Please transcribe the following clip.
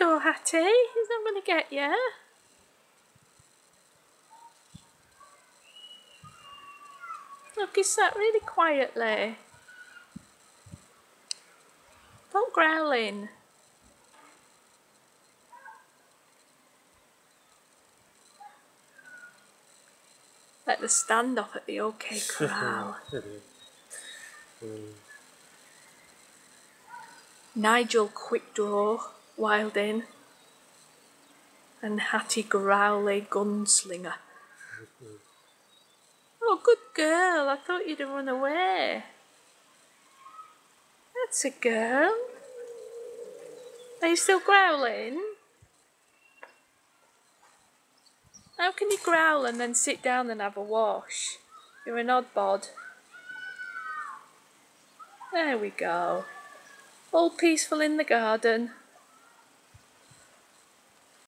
go, Hattie. He's not going to get you. Look, he sat really quietly. Don't growling. Like the standoff at the OK Corral. Nigel quick Quickdraw, Wilding, and Hattie Growley Gunslinger. Oh, good girl. I thought you'd have run away. That's a girl. Are you still growling? How can you growl and then sit down and have a wash? You're an odd bod. There we go. All peaceful in the garden.